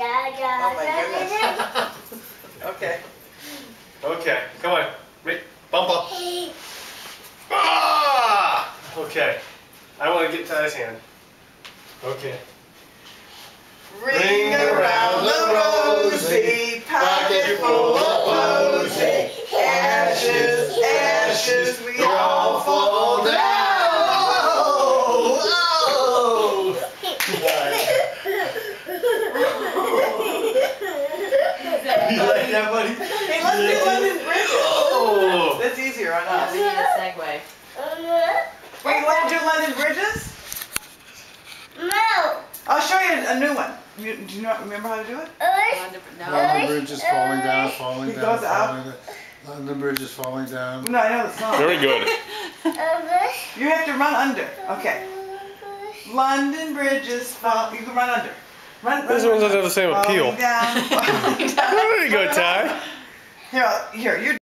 Oh my goodness. Okay. Okay, come on. Wait, bump up. Ah! Okay. I want to get Ty's hand. Okay. Ring around You like that, buddy? Hey, let's do London Bridge. Oh! That's easier on Yeah, us. we need a segue. Wait, you want to do London Bridges? No. I'll show you a new one. You, do you not remember how to do it? London- No. London London Bridge is falling down, falling It down, goes out. falling down. London Bridge is falling down. No, I know the song. Very good. You have to run under. Okay. London Bridges fall. You can run under. Run. Those run, run. that have the same appeal. down. There you go, Ty. Here, here, you're